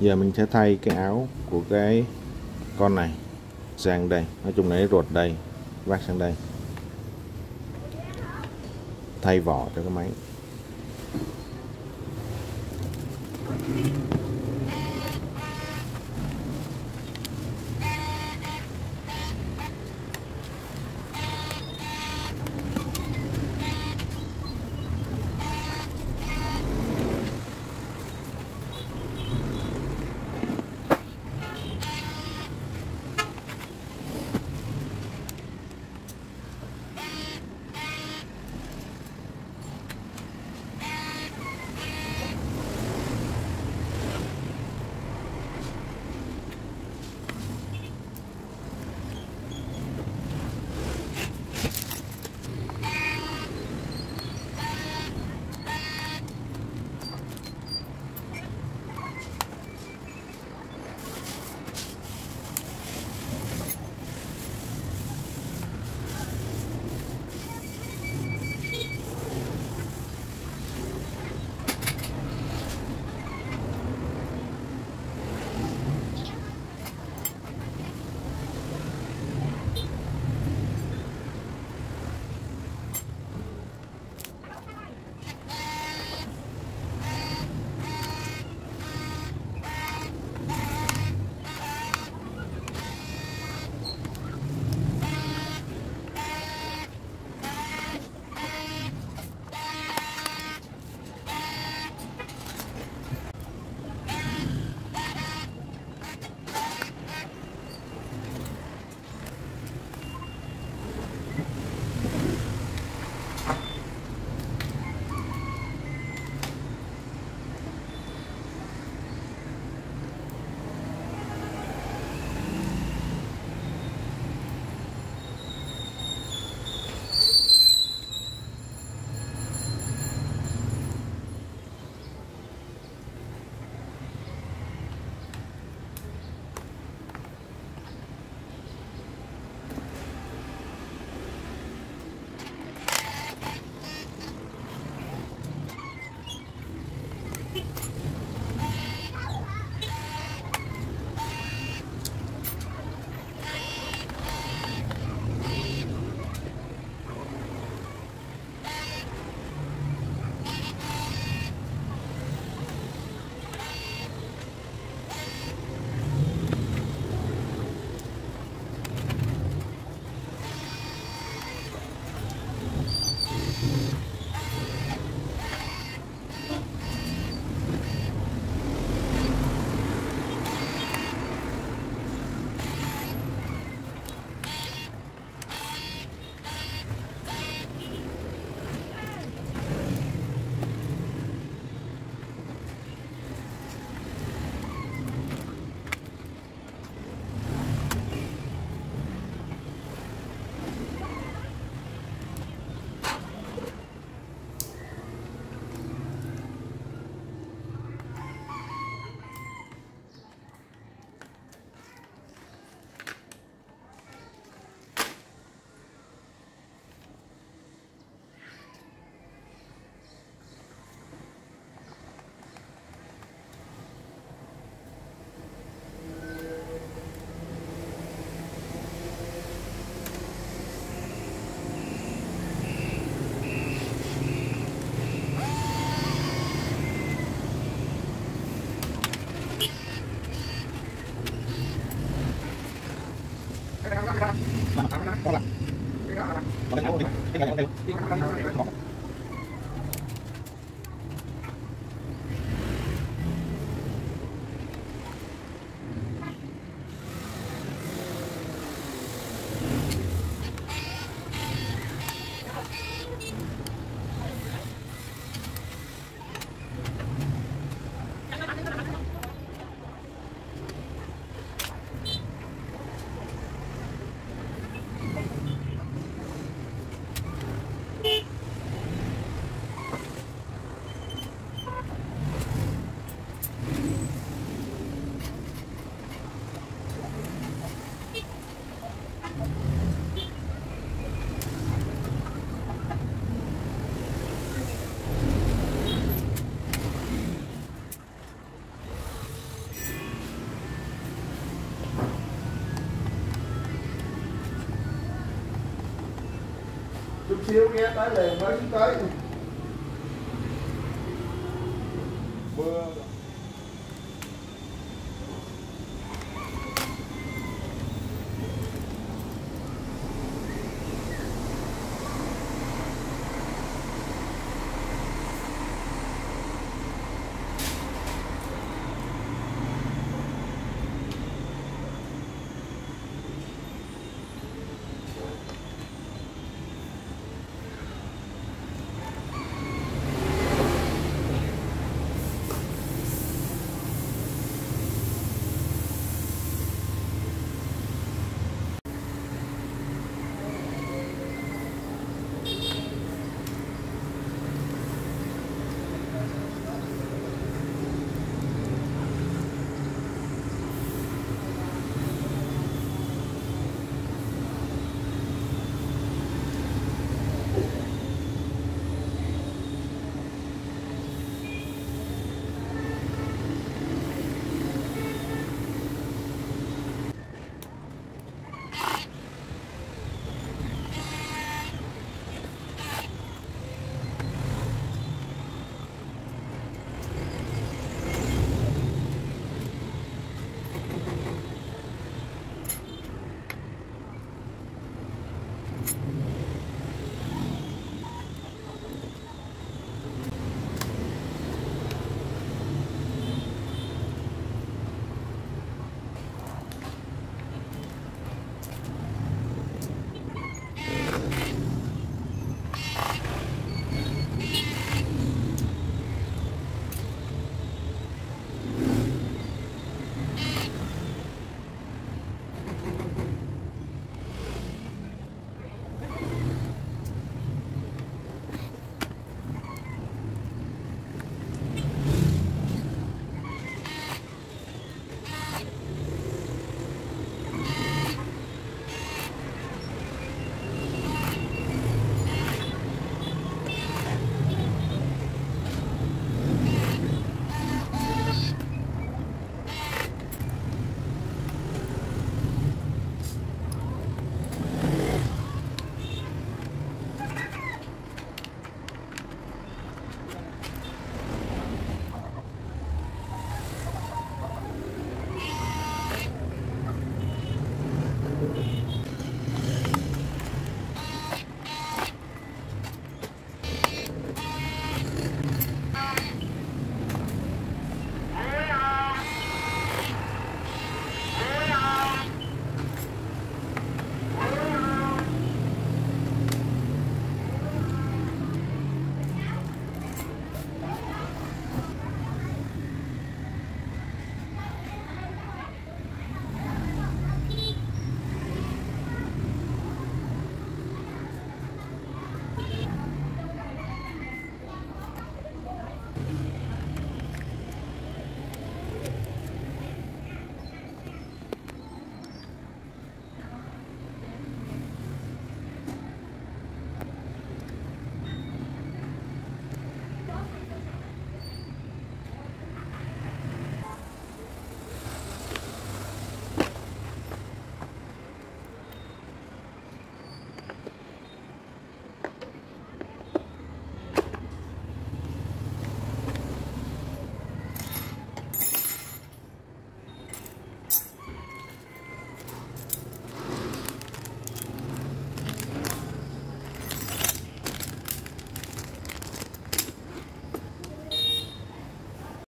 giờ mình sẽ thay cái áo của cái con này sang đây. Nói chung là ruột đây, vác sang đây. Thay vỏ cho cái máy. Yeah, chút xíu ghé tới liền mới tới. Mưa.